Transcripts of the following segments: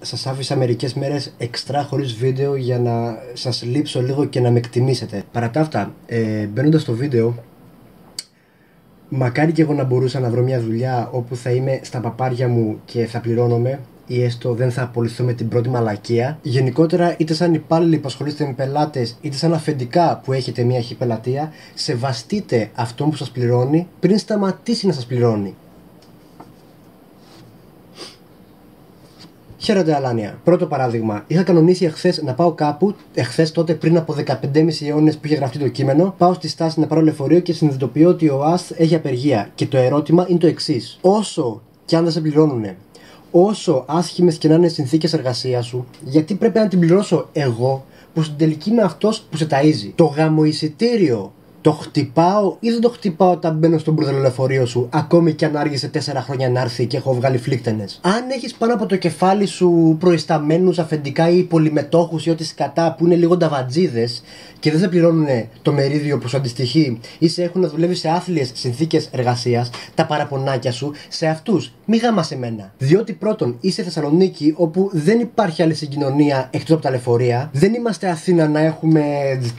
σας άφησα μερικές μέρες εξτρά χωρίς βίντεο για να σας λείψω λίγο και να με εκτιμήσετε. Παρά τα αυτά, ε, μπαίνοντας στο βίντεο, μακάρι και εγώ να μπορούσα να βρω μια δουλειά όπου θα είμαι στα παπάρια μου και θα πληρώνομαι ή έστω δεν θα απολυθώ με την πρώτη μαλακία. Γενικότερα, είτε σαν υπάλληλοι που ασχολείστε με πελάτες, είτε σαν αφεντικά που έχετε μια χή πελατεία, σεβαστείτε αυτόν που σας πληρώνει πριν σταματήσει να σας πληρώνει. Χαίρετε, Αλάνια. Πρώτο παράδειγμα. Είχα κανονίσει εχθές να πάω κάπου, εχθές τότε πριν από 15,5 αιώνες που είχε γραφτεί το κείμενο. Πάω στη στάση να πάρω λεωφορείο και συνειδητοποιώ ότι ο ΑΣΤ έχει απεργία. Και το ερώτημα είναι το εξής. Όσο και αν δεν σε πληρώνουν, όσο άσχημες και να είναι συνθήκες εργασίας σου, γιατί πρέπει να την πληρώσω εγώ, που στην τελική είμαι αυτός που σε ταΐζει. Το γαμοεισιτήριο το χτυπάω ή δεν το χτυπάω όταν μπαίνω στο μπουρδελολεφορείο σου, ακόμη και αν άργησε τέσσερα χρόνια να έρθει και έχω βγάλει φλίκτενες; Αν έχεις πάνω από το κεφάλι σου προϊσταμένους αφεντικά ή πολυμετόχους ή ό,τι σκατά που είναι λίγο νταβατζίδες και δεν θα πληρώνουν το μερίδιο που σου αντιστοιχεί ή σε έχουν να δουλεύει σε άθλιες συνθήκες εργασίας, τα παραπονάκια σου σε αυτούς. Μη γάμα σε μένα. Διότι πρώτον είσαι Θεσσαλονίκη όπου δεν υπάρχει άλλη συγκοινωνία εκτός από τα λεωφορεία. Δεν είμαστε Αθήνα να έχουμε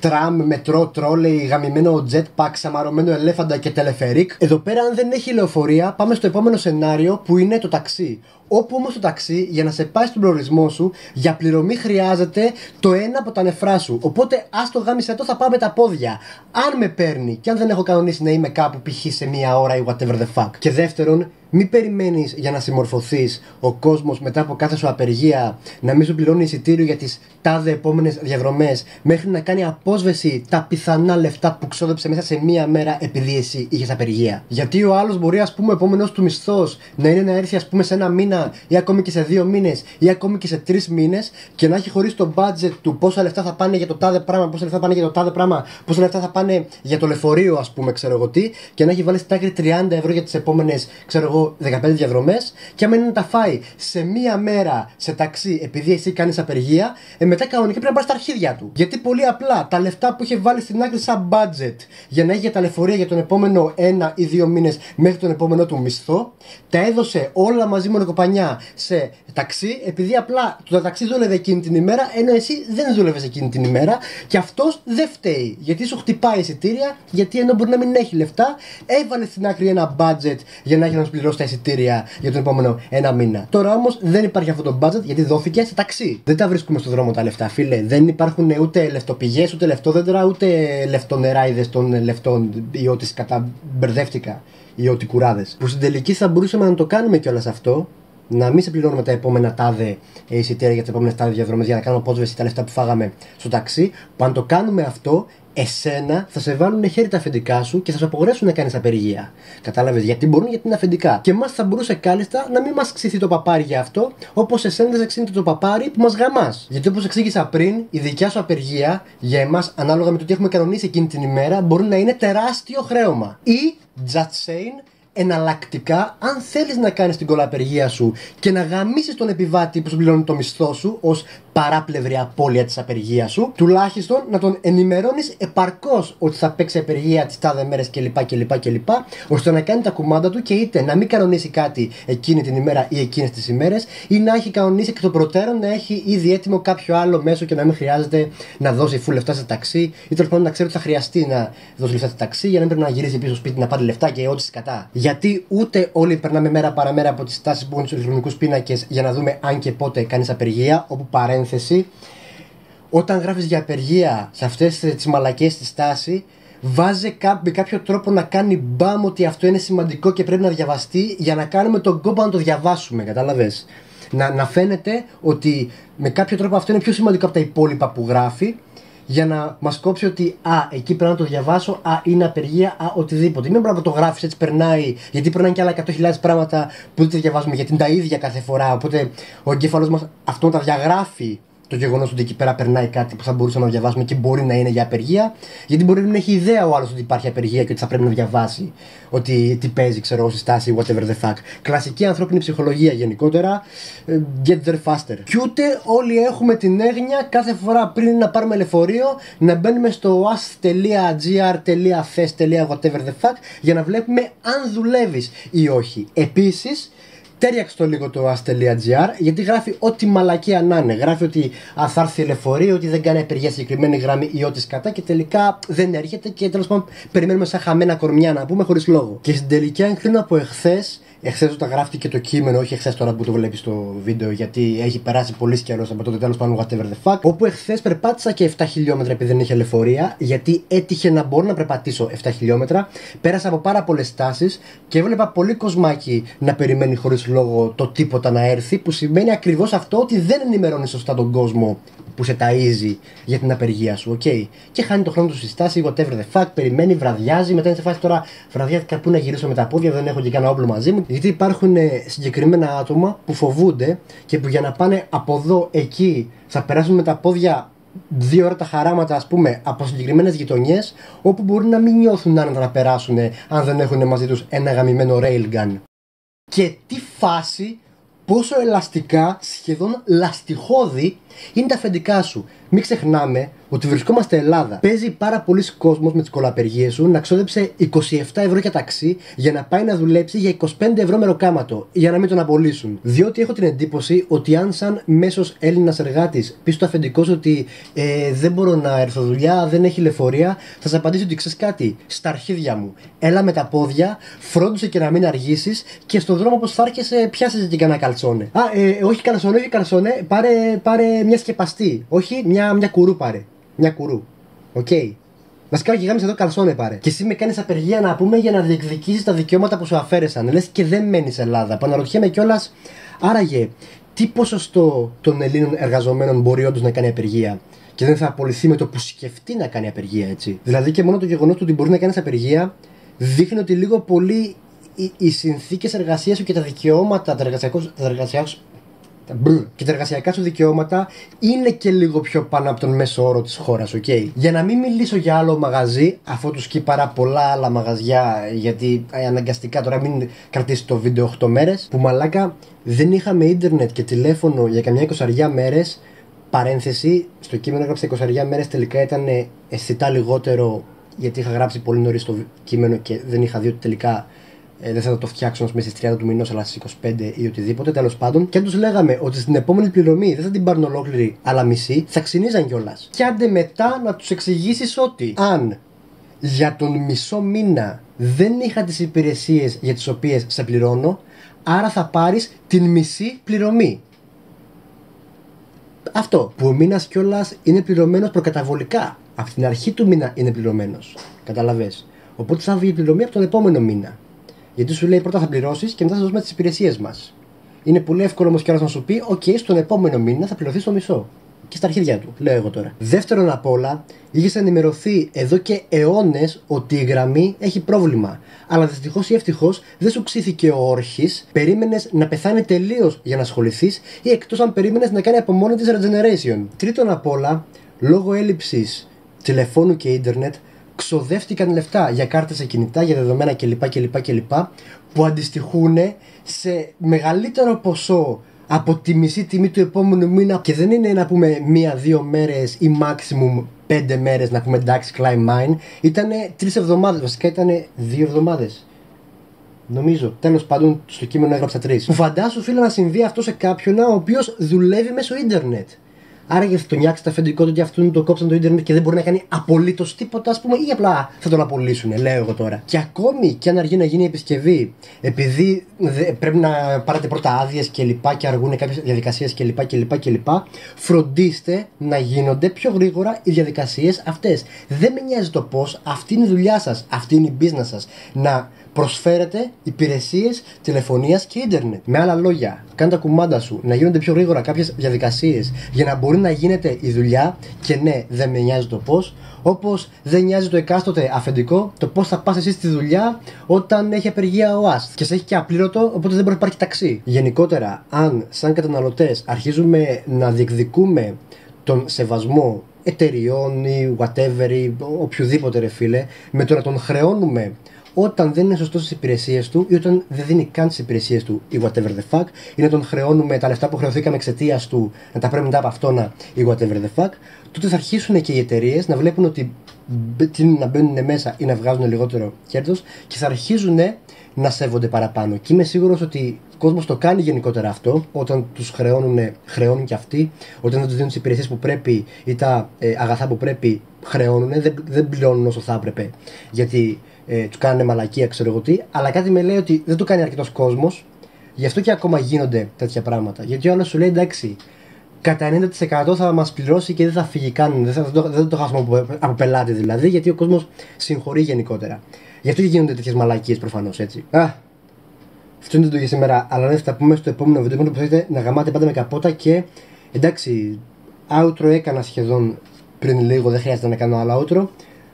τραμ, μετρό, τρόλεϊ, γαμημένο σαμαρωμένο jetpack, σαμαρωμένο ελέφαντα και τελεφερικ. Εδώ πέρα, αν δεν έχει λεωφορεία, πάμε στο επόμενο σενάριο που είναι το ταξί. Όπου όμως το ταξί για να σε πάει στον προορισμό σου, για πληρωμή χρειάζεται το ένα από τα νεφρά σου. Οπότε, ας το γάμισε εδώ, θα πάμε τα πόδια. Αν με παίρνει και αν δεν έχω κανονίσει να είμαι κάπου π.χ. σε μία ώρα ή whatever the fuck. Και δεύτερον, μην περιμένεις για να συμμορφωθείς ο κόσμος μετά από κάθε σου απεργία να μην σου πληρώνει εισιτήριο για τις τάδε επόμενες διαδρομές μέχρι να κάνει απόσβεση τα πιθανά λεφτά που ξόδεψε μέσα σε μία μέρα επειδή εσύ είχες απεργία. Γιατί ο άλλος μπορεί, ας πούμε, επόμενος του μισθός να είναι να έρθει, ας πούμε, σε ένα μήνα ή ακόμη και σε δύο μήνες ή ακόμη και σε τρεις μήνες και να έχει χωρίς το budget του πόσα λεφτά θα πάνε για το τάδε πράγμα, πόσα λεφτά θα πάνε για το τάδε πράγμα, πόσα λεφτά θα πάνε για το λεωφορείο, ας πούμε, ξέρω εγώ τι, και να έχει βάλει στην άκρη 30 ευρώ για τις επόμενες, ξέρω εγώ, 15 διαδρομές και άμα είναι να τα φάει σε μία μέρα σε ταξί επειδή εσύ κάνεις απεργία, ε, μετά κανονικά πρέπει να πάρει τα αρχίδια του. Γιατί πολύ απλά τα λεφτά που είχε βάλει στην άκρη σαν budget για να έχει για τα λεωφορεία για τον επόμενο ένα ή δύο μήνες μέχρι τον επόμενο του μισθό, τα έδωσε όλα μαζί με κοπανιά σε ταξί επειδή απλά το ταξί δούλευε εκείνη την ημέρα ενώ εσύ δεν δούλευες εκείνη την ημέρα και αυτός δεν φταίει γιατί σου χτυπάει εισιτήρια γιατί ενώ μπορεί να μην έχει λεφτά έβαλε στην άκρη ένα budget για να έχει να σου πληρώσει τα εισιτήρια εισιτήρια για τον επόμενο ένα μήνα. Τώρα όμως δεν υπάρχει αυτό το budget γιατί δόθηκε σε ταξί. Δεν τα βρίσκουμε στο δρόμο τα λεφτά, φίλε. Δεν υπάρχουν ούτε λεφτοπηγές, ούτε λεφτόδεντρα, ούτε λεφτονεράιδες των λεφτών ή ό,τι κατά μπερδεύτηκα ή ό,τι κουράδες. Που στην τελική θα μπορούσαμε να το κάνουμε κιόλας αυτό να μην σε πληρώνουμε τα επόμενα τάδε εισιτήρια για τις επόμενες τάδε διαδρομές για να κάνουμε απόσβεση τα λεφτά που φάγαμε στο ταξί. Που αν το κάνουμε αυτό, εσένα θα σε βάλουν χέρι τα αφεντικά σου και θα σε απογορέσουν να κάνεις απεργία. Κατάλαβες γιατί μπορούν, γιατί είναι αφεντικά. Και εμάς θα μπορούσε κάλλιστα να μην μας ξυθεί το παπάρι για αυτό, όπως εσένα δεν ξύνεται το παπάρι που μας γαμάς. Γιατί όπως εξήγησα πριν, η δικιά σου απεργία για εμάς, ανάλογα με το τι έχουμε κανονίσει εκείνη την ημέρα, μπορεί να είναι τεράστιο χρέωμα. Ή, just saying, εναλλακτικά, αν θέλεις να κάνεις την κολαπεργία σου και να γαμίσεις τον επιβάτη που σου πληρώνει το μισθό σου ως παράπλευρη απώλεια της απεργίας σου, τουλάχιστον να τον ενημερώνεις επαρκώς ότι θα παίξει απεργία τις τάδε μέρες κλπ. κλπ, κλπ. ώστε να κάνει τα κουμάντα του και είτε να μην κανονίσει κάτι εκείνη την ημέρα ή εκείνες τις ημέρες, ή να έχει κανονίσει εκ των προτέρων να έχει ήδη έτοιμο κάποιο άλλο μέσο και να μην χρειάζεται να δώσει φου λεφτά σε ταξί, ή τέλος πάντων να ξέρει ότι θα χρειαστεί να δώσει λεφτά σε ταξί για να μην πρέπει να γυρίσει πίσω σπίτι να πάρει λεφτά και ό,τι κατά. Γιατί ούτε όλοι περνάμε μέρα παραμέρα από τις τάσεις που έχουν στου ηλεκτρονικούς πίνακες για να δούμε αν και πότε κάνεις απεργία, όπου παρένθεση, όταν γράφεις για απεργία σε αυτές τις μαλακές της στάση, βάζει με κάποιο τρόπο να κάνει μπαμ ότι αυτό είναι σημαντικό και πρέπει να διαβαστεί για να κάνουμε τον κόπο να το διαβάσουμε, κατάλαβες. Να, να φαίνεται ότι με κάποιο τρόπο αυτό είναι πιο σημαντικό από τα υπόλοιπα που γράφει για να μας κόψει ότι α, εκεί πρέπει να το διαβάσω, α, είναι απεργία, α, οτιδήποτε. Μην πρέπει να το γράφεις έτσι, περνάει, γιατί περνάνε και άλλα 100.000 πράγματα που δεν τα διαβάζουμε, γιατί είναι τα ίδια κάθε φορά. Οπότε ο εγκέφαλος μας αυτό τα διαγράφει το γεγονός ότι εκεί πέρα περνάει κάτι που θα μπορούσαμε να διαβάσουμε και μπορεί να είναι για απεργία, γιατί μπορεί να έχει ιδέα ο άλλος ότι υπάρχει απεργία και ότι θα πρέπει να διαβάσει ότι τι παίζει, ξέρω εγώ, στη στάση, whatever the fuck. Κλασική ανθρώπινη ψυχολογία γενικότερα. Ε, get there faster. Και ούτε όλοι έχουμε την έγνοια κάθε φορά πριν να πάρουμε λεωφορείο να μπαίνουμε στο as.gr.fes.whatever the fuck για να βλέπουμε αν δουλεύεις ή όχι. Επίσης, Τέριαξε το λίγο το as.gr γιατί γράφει ό,τι μαλακία να είναι. Γράφει ότι α, θα έρθει λεωφορείο, ότι δεν κάνει απεργία συγκεκριμένη γραμμή ή ό,τι σκατά και τελικά δεν έρχεται και τέλος πάντων περιμένουμε σαν χαμένα κορμιά να πούμε χωρίς λόγο. Και στην τελική, αν κρίνω από εχθές, εχθές όταν γράφτηκε το κείμενο, όχι εχθές τώρα που το βλέπεις στο βίντεο, γιατί έχει περάσει πολύ καιρός από τότε τέλος πάντων whatever the fuck. Όπου εχθές περπάτησα και 7 χιλιόμετρα επειδή δεν είχε λεωφορεία, γιατί έτυχε να μπορώ να περπατήσω 7 χιλιόμετρα. Πέρασα από πάρα πολλές στάσεις και έβλεπα πολύ κοσμάκι να περιμένει χωρίς λόγο το τίποτα να έρθει, που σημαίνει ακριβώς αυτό ότι δεν ενημερώνει σωστά τον κόσμο που σε ταΐζει για την απεργία σου, okay. Και χάνει το χρόνο του στη στάση, whatever the fuck, περιμένει, βραδιάζει, μετά είναι σε φάση τώρα βραδιάτικα πού να γυρίσω με τα πόδια, δεν έχω και κανένα όπλο μαζί μου. Γιατί υπάρχουν ε, συγκεκριμένα άτομα που φοβούνται και που για να πάνε από εδώ εκεί θα περάσουν με τα πόδια δύο ώρα τα χαράματα, ας πούμε, από συγκεκριμένες γειτονιές, όπου μπορεί να μην νιώθουν άνετα να περάσουν αν δεν έχουν μαζί τους ένα γαμημένο railgun. Και τι φάση, πόσο ελαστικά, σχεδόν λαστιχώδη είναι τα αφεντικά σου. Μην ξεχνάμε ότι βρισκόμαστε Ελλάδα. Παίζει πάρα πολλοί κόσμος με τις κολαπεργίες σου να ξόδεψε 27 ευρώ για ταξί για να πάει να δουλέψει για 25 ευρώ μεροκάματο για να μην τον απολύσουν. Διότι έχω την εντύπωση ότι αν σαν μέσος Έλληνας εργάτης πεις στο αφεντικό σου ότι ε, δεν μπορώ να έρθω δουλειά, δεν έχει λεωφορεία, θα σου απαντήσει ότι ξέρεις κάτι, στα αρχίδια μου. Έλα με τα πόδια, φρόντισε και να μην αργήσεις και στον δρόμο όπως θα έρχεσαι, πιάσε και κανένα καλτσόνε. Α, ε, όχι καλτσόνε, όχι καλτσόνε, πάρε, πάρε μια σκεπαστή. Όχι, μια, μια κουρού πάρε. Μια κουρού. Okay. Βασικά, όχι, γάμησέ το, καλτσόνε πάρε. Και εσύ μεν κάνεις απεργία να πούμε για να διεκδικήσεις τα δικαιώματα που σου αφαίρεσαν. Λες και δεν μένεις Ελλάδα. Που αναρωτιέμαι κιόλας, άραγε, τι ποσοστό των Ελλήνων εργαζομένων μπορεί όντως να κάνει απεργία; Και δεν θα απολυθεί με το που σκεφτεί να κάνει απεργία, έτσι. Δηλαδή και μόνο το γεγονός του ότι μπορείς να κάνεις απεργία δείχνει ότι λίγο πολύ οι, οι συνθήκες εργασίας σου και τα δικαιώματα, τα εργασιακά, και τα εργασιακά σου δικαιώματα είναι και λίγο πιο πάνω από τον μέσο όρο της χώρας, ok. Για να μην μιλήσω για άλλο μαγαζί, αφού του πάρα πολλά άλλα μαγαζιά, γιατί ε, αναγκαστικά τώρα μην κρατήσει το βίντεο 8 μέρες, που μαλάκα δεν είχαμε ίντερνετ και τηλέφωνο για καμιά 20 μέρες. Παρένθεση, στο κείμενο έγραψε 20 μέρες, τελικά ήταν αισθητά λιγότερο γιατί είχα γράψει πολύ νωρίς το κείμενο και δεν είχα δει ότι τελικά ε, δεν θα το φτιάξω μέσα στις 30 του μηνός, αλλά στις 25 ή οτιδήποτε. Τέλος πάντων, και αν τους λέγαμε ότι στην επόμενη πληρωμή δεν θα την πάρουν ολόκληρη, αλλά μισή, θα ξυνίζαν κιόλας. Και άντε μετά να τους εξηγήσεις ότι αν για τον μισό μήνα δεν είχα τις υπηρεσίες για τις οποίες σε πληρώνω, άρα θα πάρεις την μισή πληρωμή. Αυτό που ο μήνας κιόλας είναι πληρωμένος προκαταβολικά. Από την αρχή του μήνα είναι πληρωμένος. Καταλαβέ. Οπότε θα βγει η πληρωμή από τον επόμενο μήνα. Γιατί σου λέει πρώτα θα πληρώσεις και μετά θα δώσουμε τις υπηρεσίες μας. Είναι πολύ εύκολο όμως κιόλας να σου πει: OK, στον επόμενο μήνα θα πληρωθείς το μισό. Και στα αρχίδια του, λέω εγώ τώρα. Δεύτερον απ' όλα, είχες ενημερωθεί εδώ και αιώνες ότι η γραμμή έχει πρόβλημα. Αλλά δυστυχώς ή ευτυχώς δεν σου ξύθηκε ο όρχης, περίμενες να πεθάνει τελείως για να ασχοληθείς ή εκτός αν περίμενες να κάνει από μόνη της regeneration. Τρίτον απ' όλα, λόγω έλλειψης τηλεφώνου και ίντερνετ, ξοδεύτηκαν λεφτά για κάρτες σε κινητά, για δεδομένα κλπ. κλπ, κλπ που αντιστοιχούν σε μεγαλύτερο ποσό από τη μισή τιμή του επόμενου μήνα και δεν είναι να πούμε μία-δύο μέρες ή maximum πέντε μέρες να πούμε εντάξει climb mine. Ήταν τρεις εβδομάδες, βασικά ήταν δύο εβδομάδες. Νομίζω. Τέλος πάντων, στο κείμενο έγραψα τρεις. Που φαντάσου, φίλε, να συμβεί αυτό σε κάποιον ο οποίος δουλεύει μέσω ίντερνετ. Άρα για θα τον νιάξει τα αφεντικό του ότι αυτόν το κόψαν το Ιντερνετ και δεν μπορεί να κάνει απολύτως τίποτα, ας πούμε, ή απλά θα τον απολύσουν, λέω εγώ τώρα. Και ακόμη και αν αργεί να γίνει η επισκευή, επειδή πρέπει να πάρετε πρώτα άδειες και λοιπά και αργούν κάποιες διαδικασίες και λοιπά και λοιπά και λοιπά, φροντίστε να γίνονται πιο γρήγορα οι διαδικασίες αυτές. Δεν με νοιάζει το πώς, αυτή είναι η δουλειά σας, αυτή είναι η business σας. Να προσφέρετε υπηρεσίες τηλεφωνίας και ίντερνετ. Με άλλα λόγια, κάνε τα κουμάντα σου να γίνονται πιο γρήγορα κάποιες διαδικασίες για να μπορεί να γίνεται η δουλειά και ναι, δεν με νοιάζει το πώς. Όπως δεν νοιάζει το εκάστοτε αφεντικό το πώς θα πας εσύ στη δουλειά όταν έχει απεργία ο ΑΣΤ και σε έχει και απλήρωτο, οπότε δεν μπορεί να υπάρχει ταξί. Γενικότερα, αν σαν καταναλωτές αρχίζουμε να διεκδικούμε τον σεβασμό εταιριών ή whatever ή οποιοδήποτε ρε φίλε, με το να τον χρεώνουμε όταν δεν είναι σωστός στις υπηρεσίες του ή όταν δεν δίνει καν τι υπηρεσίες του ή whatever the fuck, ή να τον χρεώνουμε τα λεφτά που χρεωθήκαμε εξαιτίας του, να τα πρέπει μετά από αυτόνα ή whatever the fuck, τότε θα αρχίσουν και οι εταιρείες να βλέπουν ότι να μπαίνουν μέσα ή να βγάζουν λιγότερο κέρδος και θα αρχίζουν να σέβονται παραπάνω. Και είμαι σίγουρος ότι ο κόσμος το κάνει γενικότερα αυτό όταν τους χρεώνουν, χρεώνουν και αυτοί, όταν δεν τους δίνουν τις υπηρεσίες που πρέπει ή τα ε, αγαθά που πρέπει, χρεώνουν, δεν, δεν πληρώνουν όσο θα έπρεπε. Γιατί ε, του κάνουν μαλακία, ξέρω εγώ τι. Αλλά κάτι με λέει ότι δεν το κάνει αρκετός κόσμος, γι' αυτό και ακόμα γίνονται τέτοια πράγματα. Γιατί ο άλλος σου λέει εντάξει, κατά 90% θα μας πληρώσει και δεν θα φύγει καν. Δεν θα, δεν το, δεν το χάσουμε από, από πελάτη δηλαδή, γιατί ο κόσμος συγχωρεί γενικότερα. Γι' αυτό και γίνονται τέτοιες μαλακίες προφανώς έτσι. Α, αυτό είναι το για σήμερα. Αλλά δεν θα πούμε στο επόμενο βίντεο που θέλετε να γαμάτε πάντα με καπότα και εντάξει, outro έκανα σχεδόν πριν λίγο, δεν χρειάζεται να κάνω άλλο outro.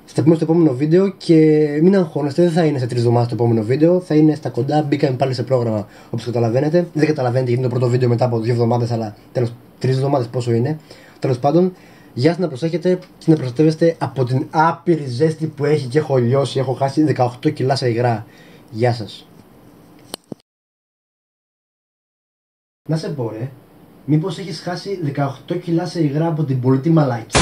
Θα πούμε στο επόμενο βίντεο και μην αγχώνεστε, δεν θα είναι σε τρεις εβδομάδες το επόμενο βίντεο, θα είναι στα κοντά. Μπήκαμε πάλι σε πρόγραμμα όπως καταλαβαίνετε. Δεν καταλαβαίνετε γιατί είναι το πρώτο βίντεο μετά από δύο εβδομάδες, αλλά τέλο τρεις εβδομάδες πόσο είναι. Τέλος πάντων, Γεια σας να προσέχετε και να προστατεύεστε από την άπειρη ζέστη που έχει και έχω λιώσει. Έχω χάσει 18 κιλά σε υγρά. Γεια σας. Να σε πω ρε, μήπως έχεις χάσει 18 κιλά σε υγρά από την πολιτή μαλάκη.